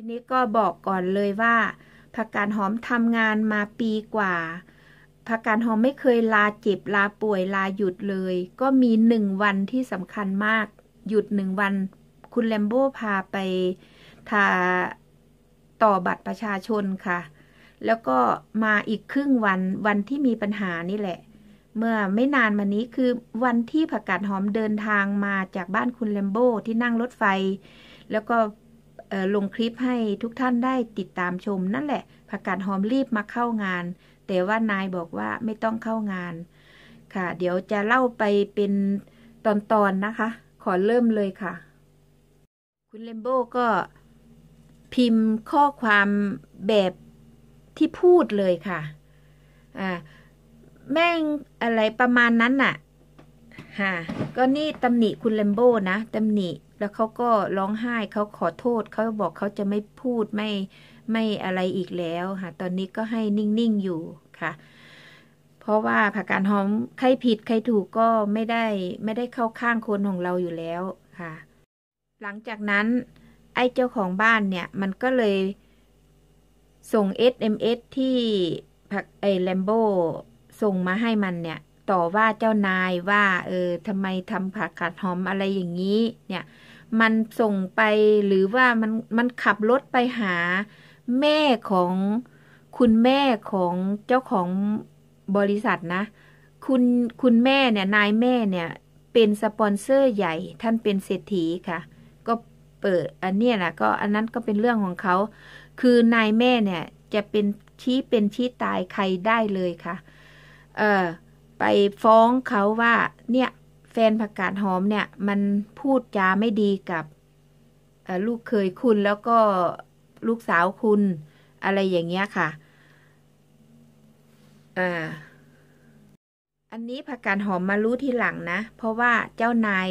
ทีนี้ก็บอกก่อนเลยว่าผักกาดหอมทำงานมาปีกว่าผักกาดหอมไม่เคยลาเจ็บลาป่วยลาหยุดเลย ก็มีหนึ่งวันที่สำคัญมาก หยุดหนึ่งวัน คุณแลมโบ้พาไปทาต่อบัตรประชาชนค่ะ แล้วก็มาอีกครึ่งวันวันที่มีปัญหานี่แหละ เมื่อไม่นานมานี้คือวันที่ผักกาดหอมเดินทางมาจากบ้านคุณแลมโบ้ที่นั่งรถไฟ แล้วก็ ลงคลิปให้ทุกท่านได้ติดตามชมนั่นแหละผักกาดหอมรีบมาเข้างาน แต่ว่านายบอกว่าไม่ต้องเข้างาน ค่ะ เดี๋ยวจะเล่าไปเป็นตอนๆนนะคะ ขอเริ่มเลยค่ะ คุณเลมโบ้ก็พิมพ์ข้อความแบบที่พูดเลยค่ะ อ่า แม่งอะไรประมาณนั้นน่ะฮะก็นี่ตำหนิคุณเลมโบ้นะตำหนิ แล้วเขาก็ร้องไห้เขาขอโทษเขาบอกเขาจะไม่พูดไม่ไม่อะไรอีกแล้วค่ะตอนนี้ก็ให้นิ่งๆอยู่ค่ะ เพราะว่าผักกาดหอมใครผิดใครถูกก็ไม่ได้ไม่ได้เข้าข้างคนของเราอยู่แล้วค่ะ หลังจากนั้นไอ้เจ้าของบ้านเนี่ยมันก็เลยส่ง SMS ที่ผักไอ้แลมโบส่งมาให้มันเนี่ยต่อว่าเจ้านายว่า เออทำไมทำผักกาดหอมอะไรอย่างนี้ เนี่ย มันส่งไปหรือว่ามันมันขับรถไปหาแม่ของคุณแม่ของเจ้าของบริษัทนะ คุณคุณแม่เนี่ยนายแม่เนี่ยเป็นสปอนเซอร์ใหญ่ท่านเป็นเศรษฐีค่ะ ก็เปิดอันเนี้ยนะก็อันนั้นก็เป็นเรื่องของเขา คือนายแม่เนี่ยจะเป็นชี้เป็นชี้ตายใครได้เลยค่ะ เออไปฟ้องเขาว่าเนี่ย ฟนผักกาดหอมเนี่ย มันพูดจาไม่ดีกับลูกเคยคุณแล้วก็ลูกสาวคุณอะไรอย่างเงี้ยค่ะ อ่า อันนี้ผักกาดหอมมารู้ทีหลังนะ เพราะว่าเจ้านาย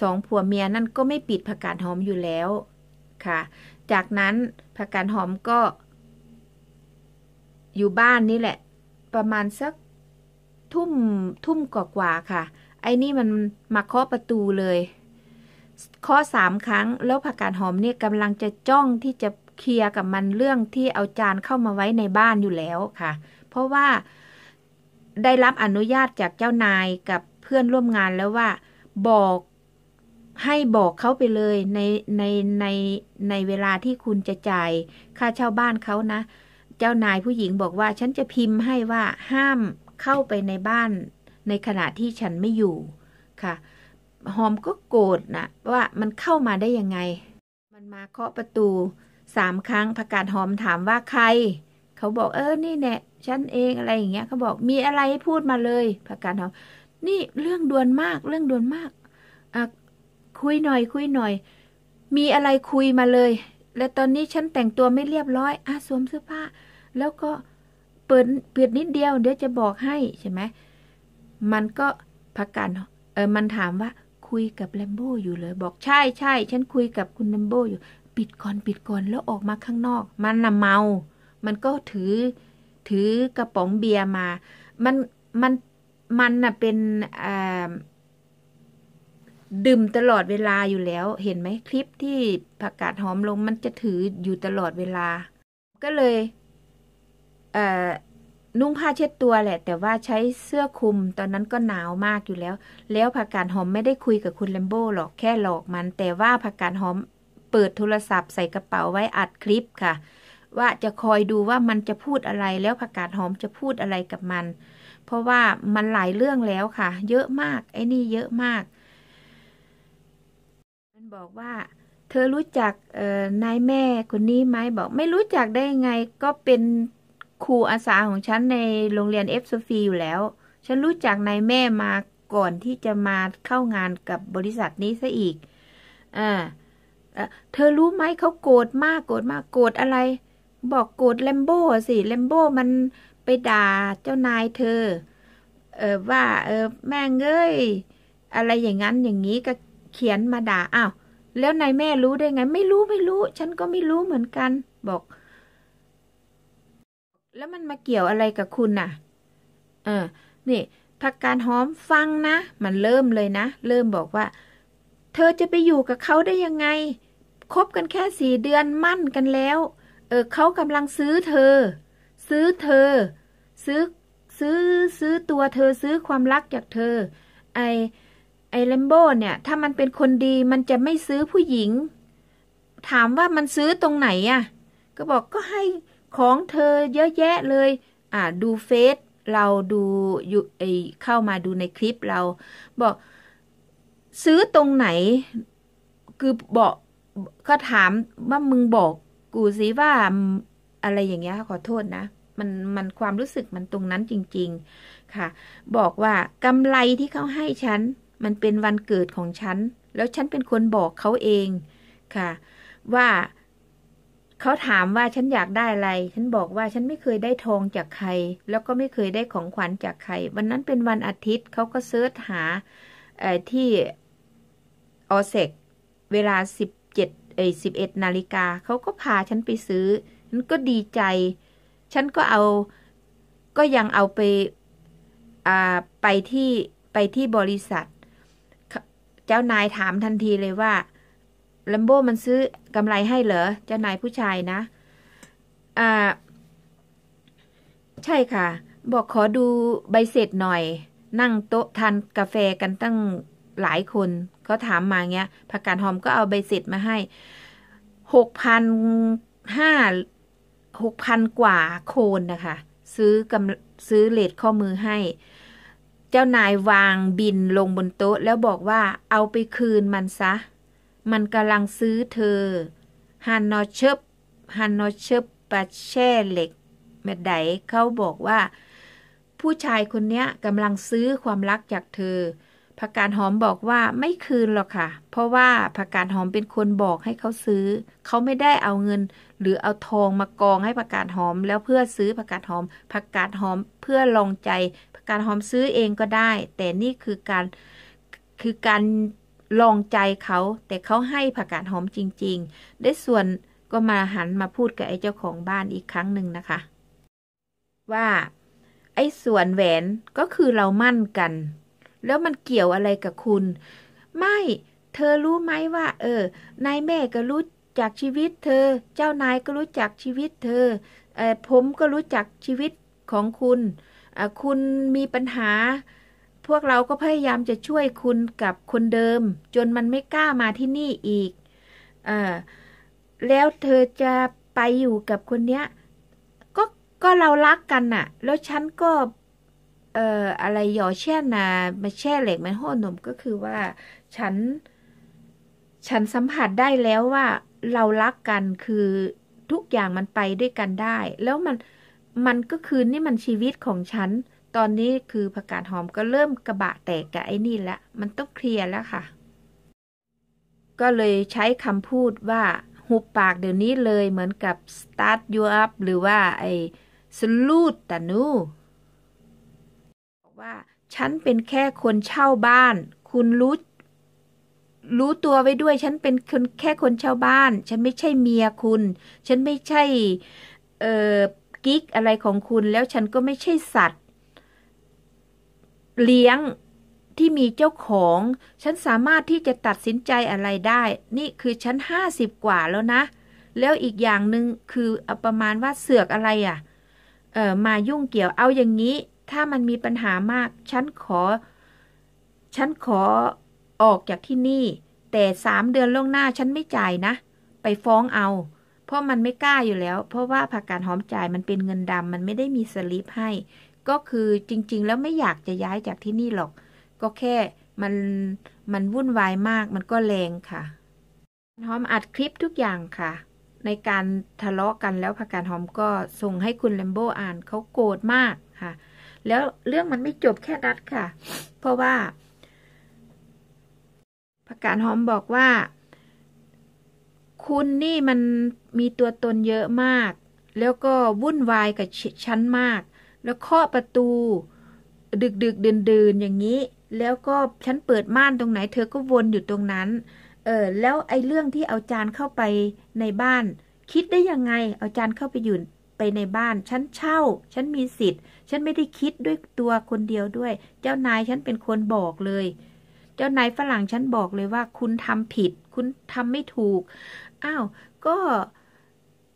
สองผัวเมียนั่นก็ไม่ปิดผักกาดหอมอยู่แล้วค่ะ จากนั้นผักกาดหอมก็ อยู่บ้านนี่แหละ ประมาณสักทุ่มทุ่มกว่าๆค่ะ ไอ้นี่มันมาเคาะประตูเลยข้อสามครั้ง แล้วผักกาดหอมเนี่ยกำลังจะจ้องที่จะเคลียร์กับมันเรื่องที่เอาจานเข้ามาไว้ในบ้านอยู่แล้วค่ะ เพราะว่าได้รับอนุญาตจากเจ้านายกับเพื่อนร่วมงานแล้วว่าบอกให้บอกเขาไปเลยในในในในเวลาที่คุณจะจ่ายค่าเช่าบ้านเขานะ เจ้านายผู้หญิงบอกว่าฉันจะพิมพ์ให้ว่าห้ามเข้าไปในบ้าน ในขณะที่ฉันไม่อยู่ค่ะหอมก็โกรธนะว่ามันเข้ามาได้ยังไง มันมาเคาะประตูสามครั้งผักกาดหอมถามว่าใคร เขาบอกเออนี่แน่ฉันเองอะไรอย่างเงี้ยเขาบอกมีอะไรพูดมาเลยผักกาดหอม นี่เรื่องด่วนมากเรื่องด่วนมากอะคุยหน่อย คุยหน่อย มีอะไรคุยมาเลย และตอนนี้ฉันแต่งตัวไม่เรียบร้อยอะสวมเสื้อผ้า แล้วก็เปิดเปิดนิดเดียวเดี๋ยวจะบอกให้ใช่ไหม มันก็ผักกาดเออมันถามว่าคุยกับแลมโบ้อยู่เลย บอกใช่ใช่ฉันคุยกับคุณแลมโบ้อยู่ ปิดก่อนปิดก่อนแล้วออกมาข้างนอก มันน่ะเมา มันก็ถือ ถือกระป๋องเบียร์มา มันมันมันน่ะเป็นดื่มตลอดเวลาอยู่แล้ว เห็นไหมคลิปที่ผักกาดหอมลง มันจะถืออยู่ตลอดเวลา ก็เลย เนุ่งผ้าเช็ดตัวแหละ แต่ว่าใช้เสื้อคลุมตอนนั้นก็หนาวมากอยู่แล้ว แล้วผักกาดหอมไม่ได้คุยกับคุณแลมโบ้หรอกแค่หลอกมัน แต่ว่าผักกาดหอมเปิดโทรศัพท์ใส่กระเป๋าไว้อัดคลิปค่ะ ว่าจะคอยดูว่ามันจะพูดอะไรแล้วผักกาดหอมจะพูดอะไรกับมัน เพราะว่ามันหลายเรื่องแล้วค่ะ เยอะมากไอ้นี่เยอะมาก มันบอกว่าเธอรู้จักนายแม่คนนี้ไหมบอก ไม่รู้จักได้ไงก็เป็น ครูอาสาของฉันในโรงเรียนเอฟโซฟีอยู่แล้ว ฉันรู้จักนายแม่มาก่อนที่จะมาเข้างานกับบริษัทนี้ซะอีกอ่าเธอรู้ไหมเขาโกรธมากโกรธมากโกรธอะไร บอกโกรธแลมโบ้สิแลมโบ้มันไปด่าเจ้านายเธอ เออว่า เออแม่เอ้ยอะไรอย่างนั้นอย่างนี้ก็เขียนมาด่าอ้าวแล้วนายแม่รู้ได้ไง ไม่รู้ไม่รู้ ฉันก็ไม่รู้เหมือนกัน บอก แล้วมันมาเกี่ยวอะไรกับคุณน่ะ เออ นี่ผักกาดหอมฟังนะ มันเริ่มเลยนะ เริ่มบอกว่า เธอจะไปอยู่กับเขาได้ยังไง คบกันแค่สี่เดือนมั่นกันแล้ว เออเขากำลังซื้อเธอ ซื้อเธอ ซื้อ ซื้อ ซื้อตัวเธอซื้อความรักจากเธอ ไอ ไอเลมโบเนี่ย ถ้ามันเป็นคนดีมันจะไม่ซื้อผู้หญิง ถามว่ามันซื้อตรงไหนอะ่ะ ก็บอกก็ให้ ของเธอเยอะแยะเลย อ่าดูเฟซเราดูอยู่ไอเข้ามาดูในคลิปเรา บอก ซื้อตรงไหน คือบอกก็ถามว่ามึงบอกกูสิว่าอะไรอย่างเงี้ยขอโทษนะ มันมันความรู้สึกมันตรงนั้นจริง ๆ ค่ะ บอกว่ากำไรที่เขาให้ฉัน มันเป็นวันเกิดของฉัน แล้วฉันเป็นคนบอกเขาเองค่ะ ว่า เขาถามว่าฉันอยากได้อะไร ฉันบอกว่าฉันไม่เคยได้ทองจากใคร แล้วก็ไม่เคยได้ของขวัญจากใคร วันนั้นเป็นวันอาทิตย์เขาก็ search หาที่ออเซกเวลาสิบเจ็ดเอ้สิบเอ็ดนาฬิกาเขาก็พาฉันไปซื้อ ฉันก็ดีใจ ฉันก็เอาก็ยังเอาไปไปที่ไปที่บริษัท เจ้านายถามทันทีเลยว่า ลัมโบมันซื้อกำไรให้เหรอ เจ้านายผู้ชายนะ อ่า ใช่ค่ะ บอกขอดูใบเสร็จหน่อย นั่งโต๊ะทานกาแฟกันตั้งหลายคนเขาถามมาเงี้ยผักกาดหอมก็เอาใบเสร็จมาให้หกพันห้าหกพันกว่าโคนนะคะ ซื้อกำซื้อเลดข้อมือให้ เจ้านายวางบินลงบนโต๊ะแล้วบอกว่าเอาไปคืนมันซะ มันกำลังซื้อเธอฮันนอเชบฮันนอเชบปาแช่เหล็กแม่ไดเขาบอกว่า ผู้ชายคนนี้กำลังซื้อความรักจากเธอผักกาดหอมบอกว่าไม่คืนหรอกค่ะ เพราะว่าผักกาดหอมเป็นคนบอกให้เขาซื้อ เขาไม่ได้เอาเงิน หรือเอาทองมากองให้ผักกาดหอม แล้วเพื่อซื้อผักกาดหอมผักกาดหอมเพื่อลองใจผักกาดหอมซื้อเองก็ได้ แต่นี่คือการคือการ ลองใจเขา แต่เขาให้ผักกาดหอมจริง ๆ ได้ส่วนก็มาหันมาพูดกับไอ้เจ้าของบ้านอีกครั้งหนึ่งนะคะ ว่า ไอ้ส่วนแหวนก็คือเรามั่นกัน แล้วมันเกี่ยวอะไรกับคุณ ไม่เธอรู้ไหมว่า เออนายแม่ก็รู้จากชีวิตเธอ เจ้านายก็รู้จักชีวิตเธอเออผมก็รู้จักชีวิตของคุณ คุณมีปัญหา พวกเราก็พยายามจะช่วยคุณกับคนเดิม จนมันไม่กล้ามาที่นี่อีกอแล้วเธอจะไปอยู่กับคนเนี้ย ก็ก็เรารักกันน่ะ แล้วฉันก็เอ่ออะไรหยอแช่นามาแช่เหล็กมันห้อนมก็คือว่า ฉัน ฉันสัมผัสได้แล้วว่าเรารักกันคือทุกอย่างมันไปด้วยกันได้ แล้วมันมันก็คือนี่มันชีวิตของฉัน ตอนนี้คือผักกาดหอมก็เริ่มกระบะแตกกับไอ้นี่แล้วมันต้องเคลียร์แล้วค่ะ ก็เลยใช้คำพูดว่าหุบปากเดี๋ยวนี้เลยเหมือนกับ start you up หรือว่าไอ้ salute ตานูว่า ฉันเป็นแค่คนเช่าบ้าน คุณรู้รู้ตัวไว้ด้วย ฉันเป็นคนแค่คนเช่าบ้าน ฉันไม่ใช่เมียคุณ ฉันไม่ใช่ เอ่อกิ๊กอะไรของคุณแล้วฉันก็ไม่ใช่สัตว์ เลี้ยงที่มีเจ้าของ ฉันสามารถที่จะตัดสินใจอะไรได้ นี่คือฉันห้าสิบกว่าแล้วนะ แล้วอีกอย่างหนึ่งคือประมาณว่าเสือกอะไรอะ่ะ เออมายุ่งเกี่ยวเอาอย่างนี้ ถ้ามันมีปัญหามาก ฉันขอ ฉันขอออกจากที่นี่ แต่สามเดือนล่วงหน้าฉันไม่จ่ายนะ ไปฟ้องเอา เพราะมันไม่กล้าอยู่แล้ว เพราะว่าผักกาดหอมจ่ายมันเป็นเงินดำมันไม่ได้มีสลิปให้ ก็คือจริง ๆ แล้วไม่อยากจะย้ายจากที่นี่หรอก ก็แค่มันมันวุ่นวายมากมันก็แรงค่ะหอมอัดคลิปทุกอย่างค่ะ ในการทะเลาะกันแล้วผักกาดหอมก็ส่งให้คุณเลมโบอ่านเขาโกรธมากค่ะ แล้วเรื่องมันไม่จบแค่นั้นค่ะ เพราะว่าผักกาดหอมบอกว่า คุณนี่มันมีตัวตนเยอะมาก แล้วก็วุ่นวายกับฉันมาก แล้วเคาะประตู ดึกดึกเดินเดินอย่างนี้ แล้วก็ฉันเปิดม่านตรงไหน เธอก็วนอยู่ตรงนั้น เออแล้วไอ้เรื่องที่เอาจานเข้าไปในบ้าน คิดได้ยังไง เอาจานเข้าไปอยู่ไปในบ้าน ฉันเช่า ฉันมีสิทธิ์ ฉันไม่ได้คิดด้วยตัวคนเดียวด้วย เจ้านายฉันเป็นคนบอกเลย เจ้านายฝรั่งฉันบอกเลยว่า คุณทำผิด คุณทำไม่ถูก อ้าว ก็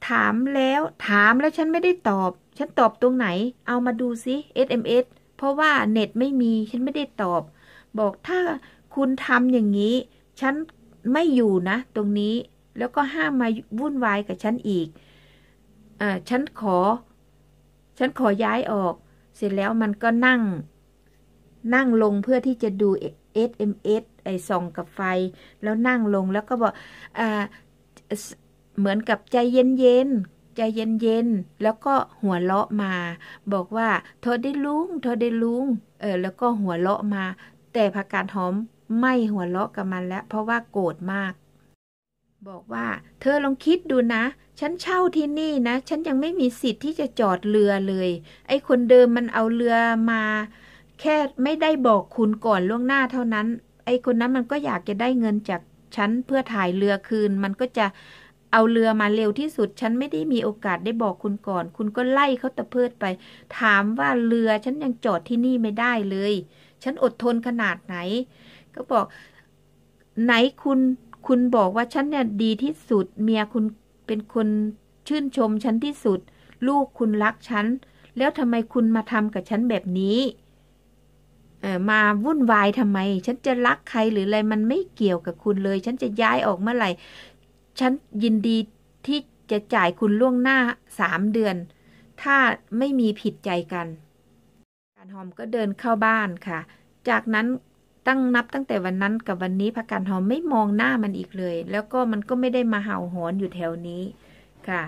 ถามแล้ว ถามแล้วฉันไม่ได้ตอบ ฉันตอบตรงไหน เอามาดูซิ SMS เพราะว่าเน็ตไม่มี ฉันไม่ได้ตอบ บอกถ้าคุณทำอย่างนี้ ฉันไม่อยู่นะ ตรงนี้ แล้วก็ห้ามมาวุ่นวายกับฉันอีกอ่าฉันขอ ฉันขอย้ายออก เสร็จแล้วมันก็นั่ง นั่งลงเพื่อที่จะดู SMS ไอส่องกับไฟ แล้วนั่งลงแล้วก็บอกอ่าเหมือนกับใจเย็นๆ ใจเย็นๆ แล้วก็หัวเราะมา บอกว่าโทษได้ลุงโทษได้ลุง เออ แล้วก็หัวเราะมา แต่ผักกาดหอมไม่หัวเราะกับมันแล้ว เพราะว่าโกรธมาก บอกว่า เธอลองคิดดูนะ ฉันเช่าที่นี่นะ ฉันยังไม่มีสิทธิ์ที่จะจอดเรือเลย ไอ้คนเดิมมันเอาเรือมา แค่ไม่ได้บอกคุณก่อนล่วงหน้าเท่านั้น ไอ้คนนั้นมันก็อยากจะได้เงินจากฉันเพื่อถ่ายเรือคืน มันก็จะ เอาเรือมาเร็วที่สุด ฉันไม่ได้มีโอกาสได้บอกคุณก่อน คุณก็ไล่เขาตะเพิดไป ถามว่าเรือฉันยังจอดที่นี่ไม่ได้เลย ฉันอดทนขนาดไหน ก็บอก ไหนคุณคุณบอกว่าฉันเนี่ยดีที่สุด เมียคุณเป็นคนชื่นชมฉันที่สุด ลูกคุณรักฉัน แล้วทำไมคุณมาทำกับฉันแบบนี้เออมาวุ่นวายทำไม ฉันจะรักใครหรืออะไรมันไม่เกี่ยวกับคุณเลย ฉันจะย้ายออกเมื่อไหร่ ฉันยินดีที่จะจ่ายคุณล่วงหน้าสามเดือน ถ้าไม่มีผิดใจกัน การหอมก็เดินเข้าบ้านค่ะ จากนั้นตั้งนับตั้งแต่วันนั้นกับวันนี้พักการหอมไม่มองหน้ามันอีกเลย แล้วก็มันก็ไม่ได้มาเห่าหอนอยู่แถวนี้ค่ะ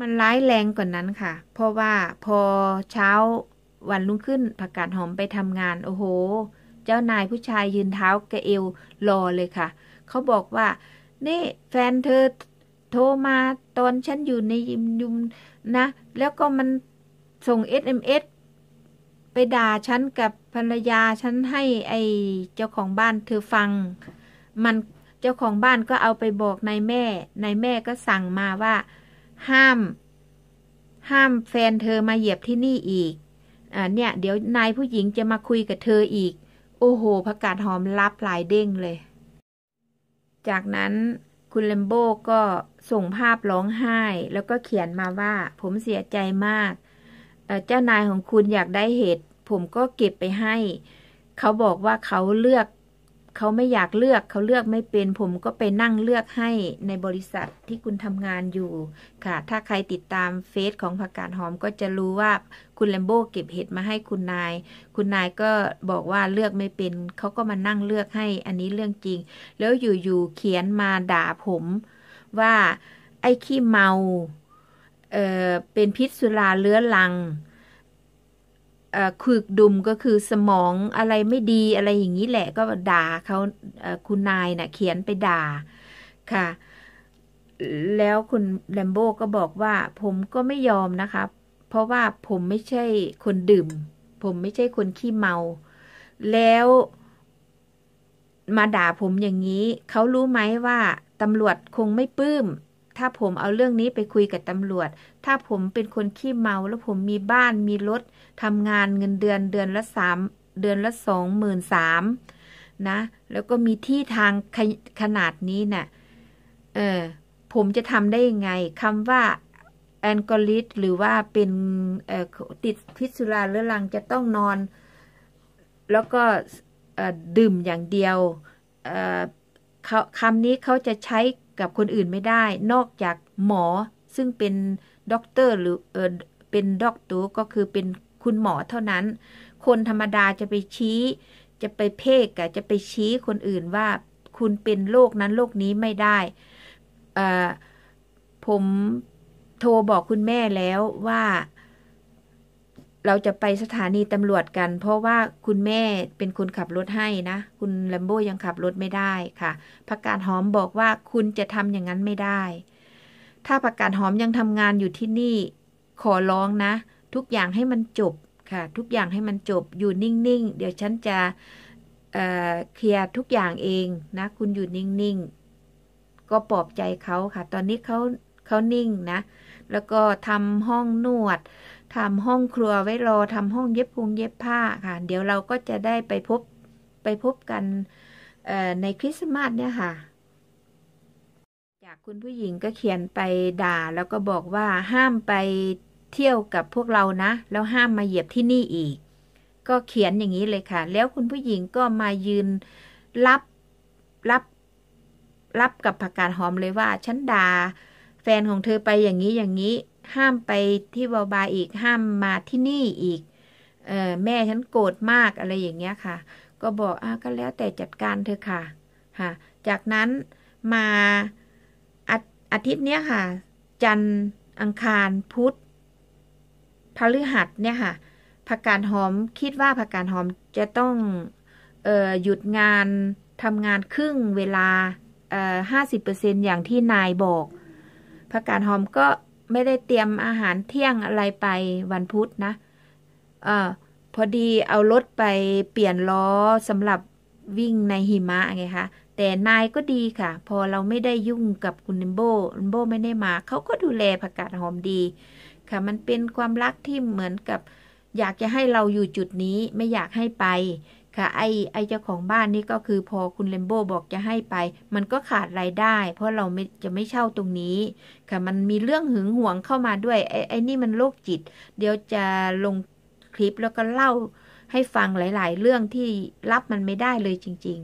มันร้ายแรงกว่านนั้นค่ะ เพราะว่าพอเช้าวันรุ่งขึ้นผักกาดหอมไปทำงาน โอ้โห เจ้านายผู้ชายยืนเท้ากระเอวรอเลยค่ะ เขาบอกว่า นี่แฟนเธอโทรมาตอนฉันอยู่ในยิมยุมนะ แล้วก็มันส่ง SMS ไปด่าฉันกับภรรยาฉันให้ไอเจ้าของบ้านเธอฟัง มันเจ้าของบ้านก็เอาไปบอกนายแม่นายแม่ก็สั่งมาว่า ห้าม ห้ามแฟนเธอมาเหยียบที่นี่อีกอ่าเนี่ย เดี๋ยวนายผู้หญิงจะมาคุยกับเธออีก โอ้โหผักกาดหอมรับหลายเด้งเลย จากนั้นคุณเลมโบก็ส่งภาพร้องไห้ แล้วก็เขียนมาว่า ผมเสียใจมาก เจ้านายของคุณอยากได้เห็ดผมก็เก็บไปให้ เขาบอกว่าเขาเลือก เขาไม่อยากเลือกเขาเลือกไม่เป็น ผมก็ไปนั่งเลือกให้ในบริษัทที่คุณทำงานอยู่ค่ะ ถ้าใครติดตามเฟซของผักกาดหอมก็จะรู้ว่าคุณแลมโบเก็บเห็ดมาให้คุณนาย คุณนายก็บอกว่าเลือกไม่เป็นเขาก็มานั่งเลือกให้อันนี้เรื่องจริง แล้วอยู่ๆเขียนมาด่าผมว่าไอ้ขี้เมาเออเป็นพิษสุราเลื้อลัง คึกดุมก็คือสมองอะไรไม่ดีอะไรอย่างนี้แหละก็ด่าเขาคุณนายนะ่ะเขียนไปด่าค่ะ แล้วคุณแลมโบก็บอกว่า ผมก็ไม่ยอมนะคะ เพราะว่าผมไม่ใช่คนดื่ม ผมไม่ใช่คนขี้เมา แล้วมาด่าผมอย่างนี้ เขารู้ไหมว่าตำรวจคงไม่ปลื้มถ้าผมเอาเรื่องนี้ไปคุยกับตำรวจ ถ้าผมเป็นคนขี้เมาแล้วผมมีบ้านมีรถ ทำงานเงินเดือนเดือนละสามเดือนละสองหมื่นสามนะ แล้วก็มีที่ทางขขนาดนี้นะ่ะ เออ ผมจะทำได้ยังไงคำว่าแอนกอลิสหรือว่าเป็นติดพิษสุราเรื้อรังจะต้องนอน แล้วก็ดื่มอย่างเดียวคำนี้เขาจะใช้กับคนอื่นไม่ได้ นอกจากหมอซึ่งเป็นด็อกเตอร์หรือเอเป็นด็อกตูก็คือเป็น คุณหมอเท่านั้น คนธรรมดาจะไปชี้ จะไปเพ่กจะไปชี้คนอื่นว่าคุณเป็นโรคนั้นโรคนี้ไม่ได้ผมโทรบอกคุณแม่แล้วว่า เราจะไปสถานีตำรวจกัน เพราะว่าคุณแม่เป็นคนขับรถให้นะ คุณแลมโบยังขับรถไม่ได้ค่ะผักกาดหอมบอกว่าคุณจะทำอย่างนั้นไม่ได้ ถ้าผักกาดหอมยังทำงานอยู่ที่นี่ ขอร้องนะ ทุกอย่างให้มันจบค่ะ ทุกอย่างให้มันจบอยู่นิ่งๆ เดี๋ยวฉันจะเเคลียร์ทุกอย่างเองนะ คุณอยู่นิ่งๆ ก็ปลอบใจเขาค่ะ ตอนนี้เขาเขานิ่งนะ แล้วก็ทำห้องนวดทำห้องครัวไว้รอทำห้องเย็บพุงเย็บผ้าค่ะ เดี๋ยวเราก็จะได้ไปพบไปพบกันในคริสต์มาสเนี่ยค่ะอะคุณผู้หญิงก็เขียนไปด่าแล้วก็บอกว่าห้ามไป เที่ยวกับพวกเรานะ แล้วห้ามมาเหยียบที่นี่อีก ก็เขียนอย่างนี้เลยค่ะ แล้วคุณผู้หญิงก็มายืนรับรับรับกับผักกาดหอมเลยว่าฉันด่าแฟนของเธอไปอย่างนี้อย่างนี้ ห้ามไปที่บาบาอีกห้ามมาที่นี่อีกเออแม่ฉันโกรธมากอะไรอย่างเงี้ยค่ะ ก็บอกอะก็แล้วแต่จัดการเธอค่ะค่ะ จากนั้นมาอาอาทิตย์เนี้ยค่ะ จันอังคารพุธ พฤหัสเนี่ยค่ะผักกาดหอมคิดว่าผักกาดหอมจะต้องออหยุดงานทำงานครึ่งเวลาห้าสิบเปอร์เซ็นอย่างที่นายบอกผักกาดหอมก็ไม่ได้เตรียมอาหารเที่ยงอะไรไปวันพุธนะออพอดีเอารถไปเปลี่ยนล้อสำหรับวิ่งในหิมะไงคะแต่นายก็ดีค่ะ พอเราไม่ได้ยุ่งกับคุณลิมโบลิมโบไม่ได้มา เขาก็ดูแลผักกาดหอมดี ค่ะ มันเป็นความรักที่เหมือนกับ อยากจะให้เราอยู่จุดนี้ไม่อยากให้ไป ค่ะ ไอไอเจ้าของบ้านนี่ก็คือพอคุณเลมโบบอกจะให้ไป มันก็ขาดรายได้ เพราะเราไม่จะไม่เช่าตรงนี้ ค่ะ มันมีเรื่องหึงหวงเข้ามาด้วย ไอไอนี่มันโรคจิต เดี๋ยวจะลงคลิปแล้วก็เล่าให้ฟังหลาย ๆ เรื่องที่รับมันไม่ได้เลยจริง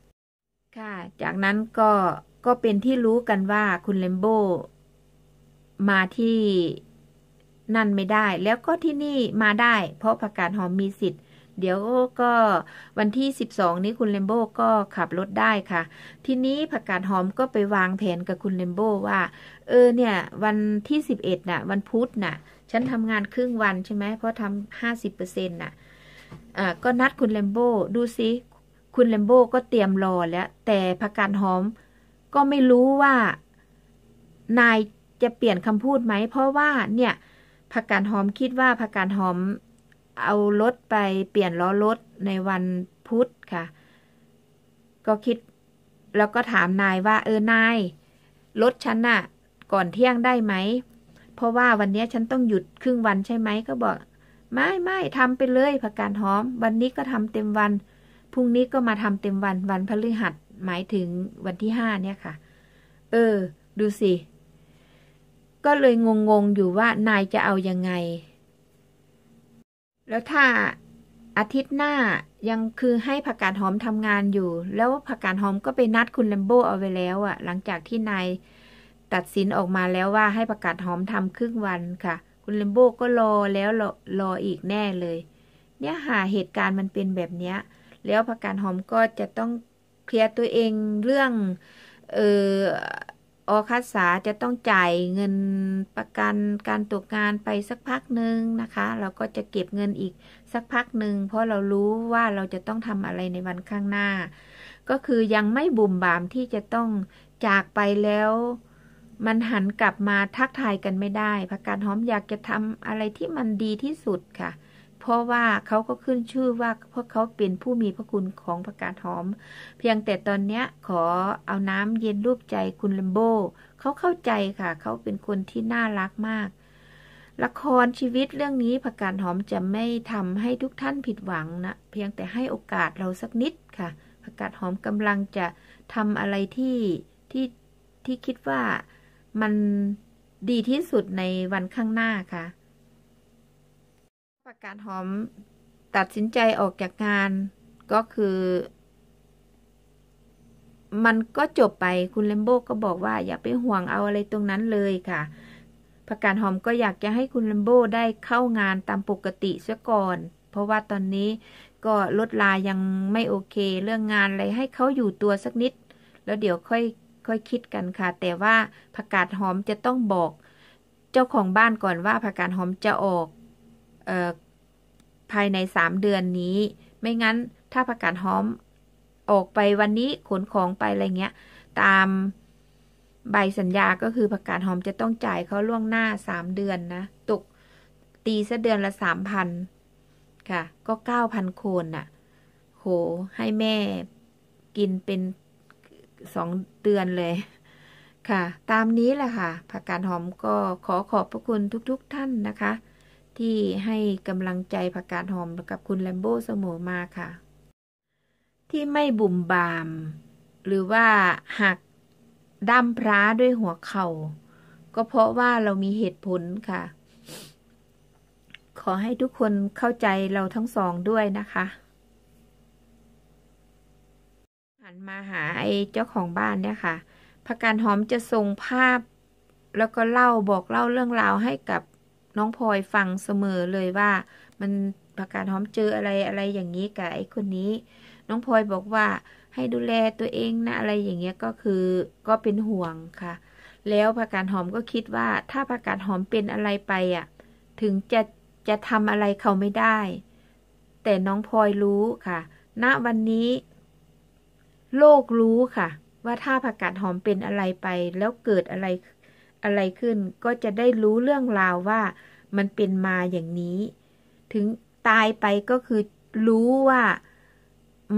ๆ ค่ะ จากนั้นก็ก็เป็นที่รู้กันว่าคุณเลมโบมาที่ นั่นไม่ได้ แล้วก็ที่นี่มาได้ เพราะผักกาดหอมมีสิทธิ์ เดี๋ยวก็วันที่ 12 นี้คุณเลมโบก็ขับรถได้ค่ะ ทีนี้ผักกาดหอมก็ไปวางแผนกับคุณเลมโบว่า เออเนี่ย วันที่ 11น่ะ วันพุธน่ะ ฉันทำงานครึ่งวันใช่ไหมเพราะทำห้าสิบเปอร์เซ็นต์น่ะอ่าก็นัดคุณเลมโบดูซิคุณเลมโบก็เตรียมรอแล้ว แต่ผักกาดหอมก็ไม่รู้ว่านายจะเปลี่ยนคำพูดไหม เพราะว่าเนี่ย ผักกาดหอมคิดว่าผักกาดหอม เอารถไปเปลี่ยนล้อรถในวันพุธค่ะ ก็คิดแล้วก็ถามนายว่าเออนายรถฉันน่ะ ก่อนเที่ยงได้ไหม เพราะว่าวันนี้ฉันต้องหยุดครึ่งวันใช่ไหมก็บอก ไม่ไม่ทำไปเลยผักกาดหอม วันนี้ก็ทำเต็มวันพรุ่งนี้ก็มาทำเต็มวันวันพฤหัสหมายถึงวันที่ห้าเนี่ยค่ะ เออ ดูสิ ก็เลยงงๆอยู่ว่านายจะเอายังไง แล้วถ้าอาทิตย์หน้ายังคือให้ผักกาดหอมทำงานอยู่ แล้วผักกาดหอมก็ไปนัดคุณเลมโบเอาไว้แล้วอะหลังจากที่นายตัดสินออกมาแล้วว่าให้ผักกาดหอมทำครึ่งวันค่ะ คุณเลมโบก็รอแล้วรอรออีกแน่เลย เนี่ยหาเหตุการณ์มันเป็นแบบเนี้ย แล้วผักกาดหอมก็จะต้องเคลียร์ตัวเองเรื่อง เออ อคัสสาจะต้องจ่ายเงินประกันการตกงานไปสักพักหนึ่งนะคะ เราก็จะเก็บเงินอีกสักพักหนึ่งเพราะเรารู้ว่าเราจะต้องทำอะไรในวันข้างหน้า ก็คือยังไม่บุ่มบามที่จะต้องจากไปแล้ว มันหันกลับมาทักทายกันไม่ได้พักการหอมอยากจะทำอะไรที่มันดีที่สุดค่ะ เพราะว่าเขาก็ขึ้นชื่อว่าพวกเขาเป็นผู้มีพระคุณของประกาศหอม เพียงแต่ตอนเนี้ยขอเอาน้ำเย็นรูปใจคุณเลมโบเขาเข้าใจค่ะ เขาเป็นคนที่น่ารักมาก ละครชีวิตเรื่องนี้ผักกาดหอมจะไม่ทำให้ทุกท่านผิดหวังนะ เพียงแต่ให้โอกาสเราสักนิดค่ะผักกาดหอมกำลังจะทำอะไรที่ที่ที่คิดว่ามันดีที่สุดในวันข้างหน้าค่ะ ประกาศหอมตัดสินใจออกจากงานก็คือ มันก็จบไปคุณเลมโบก็บอกว่าอย่าไปห่วงเอาอะไรตรงนั้นเลยค่ะประกาศหอมก็อยากจะให้คุณเลมโบได้เข้างานตามปกติเสียก่อน เพราะว่าตอนนี้ก็ลดลายังไม่โอเค เรื่องงานอะไรให้เขาอยู่ตัวสักนิด แล้วเดี๋ยวค่อยค่อยคิดกันค่ะ แต่ว่าผักกาดหอมจะต้องบอก เจ้าของบ้านก่อนว่าผักกาดหอมจะออก ภายในสามเดือนนี้ ไม่งั้นถ้าประกาศหอมออกไปวันนี้ขนของไปอะไรเงี้ย ตามใบสัญญาก็คือประกาศหอมจะต้องจ่ายเขาล่วงหน้าสามเดือนนะตกตีซะเดือนละสามพันค่ะ ก็เก้าพันโคนน่ะ โห ให้แม่กินเป็นสองเดือนเลยค่ะ ตามนี้แหละค่ะ ผักกาดหอมก็ขอขอบพระคุณทุกๆทท่านนะคะ ที่ให้กำลังใจผักกาดหอมกับคุณแลมโบ้เสมอมาค่ะ ที่ไม่บุ่มบาม หรือว่าหักด้ามพระด้วยหัวเขา่า ก็เพราะว่าเรามีเหตุผลค่ะ ขอให้ทุกคนเข้าใจเราทั้งสองด้วยนะคะ หันมาหาไอ้เจ้าของบ้านเนี่ยค่ะผักกาดหอมจะส่งภาพ แล้วก็เล่าบอกเล่าเรื่องราวให้กับ น้องพลอยฟังเสมอเลยว่า มันผักกาดหอมเจออะไรอะไรอย่างนี้กับไอ้คนนี้ น้องพลอยบอกว่าให้ดูแลตัวเองนะอะไรอย่างเงี้ยก็คือก็เป็นห่วงค่ะ แล้วผักกาดหอมก็คิดว่าถ้าผักกาดหอมเป็นอะไรไปอะ ถึงจะจะทำอะไรเขาไม่ได้ แต่น้องพลอยรู้ค่ะ ณวันนี้ โลกรู้ค่ะ ว่าถ้าผักกาดหอมเป็นอะไรไป แล้วเกิดอะไร อะไรขึ้น ก็จะได้รู้เรื่องราวว่ามันเป็นมาอย่างนี้ ถึงตายไปก็คือรู้ว่า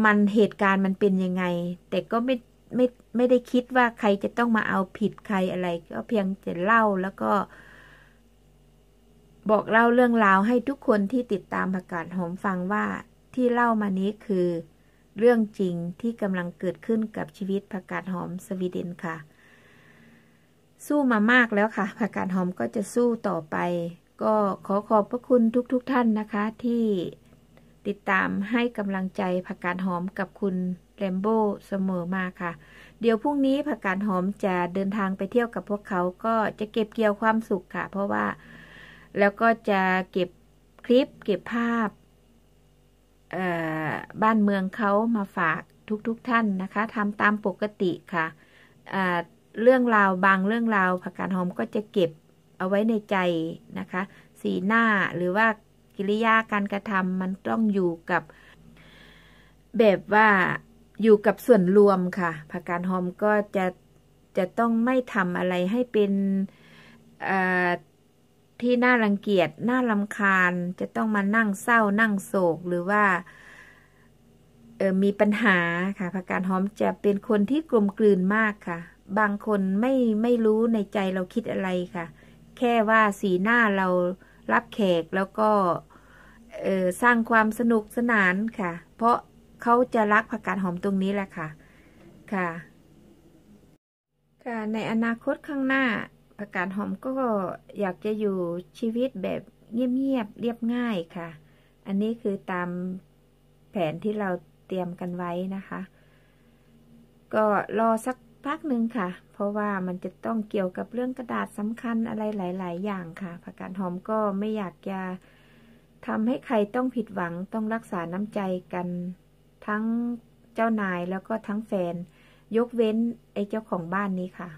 มันเหตุการณ์มันเป็นยังไง แต่ก็ไม่ไม่ไม่ได้คิดว่าใครจะต้องมาเอาผิดใครอะไร ก็เพียงแต่เล่าแล้วก็ บอกเล่าเรื่องราวให้ทุกคนที่ติดตามประกาศหอมฟังว่าที่เล่ามานี้คือ เรื่องจริงที่กำลังเกิดขึ้นกับชีวิตผักกาดหอมสวีเดนค่ะ สู้มามากแล้วค่ะ ผักกาดหอมก็จะสู้ต่อไป ก็ขอขอบพระคุณทุกๆทท่านนะคะ ที่ติดตามให้กำลังใจผักกาดหอมกับคุณแรมโบ้เสมอมาค่ะ เดี๋ยวพรุ่งนี้ผักกาดหอมจะเดินทางไปเที่ยวกับพวกเขาก็จะเก็บเกี่ยวความสุขค่ะ เพราะว่าแล้วก็จะเก็บคลิปเก็บภาพบ้านเมืองเขามาฝากทุกๆทท่านนะคะทำตามปกติค่ะ เรื่องราวบางเรื่องราวผักกาดหอมก็จะเก็บเอาไว้ในใจนะคะ สีหน้าหรือว่ากิริยาการกระทำมันต้องอยู่กับ แบบว่าอยู่กับส่วนรวมค่ะผักกาดหอมก็จะจะต้องไม่ทำอะไรให้เป็นที่น่ารังเกียจน่าลำคาญ จะต้องมานั่งเศร้านั่งโศกหรือว่าออมีปัญหาค่ะผักกาดหอมจะเป็นคนที่กลมกลืนมากค่ะ บางคนไม่ไม่รู้ในใจเราคิดอะไรค่ะ แค่ว่าสีหน้าเรารับแขกแล้วก็สร้างความสนุกสนานค่ะ เพราะเขาจะรักผักกาดหอมตรงนี้แหละค่ะ ค่ะ ค่ะ ในอนาคตข้างหน้าผักกาดหอมก็อยากจะอยู่ชีวิตแบบเงียบๆเรียบง่ายค่ะ อันนี้คือตามแผนที่เราเตรียมกันไว้นะคะ ก็รอสัก พักหนึ่งค่ะ เพราะว่ามันจะต้องเกี่ยวกับเรื่องกระดาษสำคัญอะไรหลาย ๆ อย่างค่ะ ผักกาดหอมก็ไม่อยากจะทำให้ใครต้องผิดหวังต้องรักษาน้ำใจกันทั้งเจ้านายแล้วก็ทั้งแฟน ยกเว้นไอ้เจ้าของบ้านนี้ค่ะ